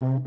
嗯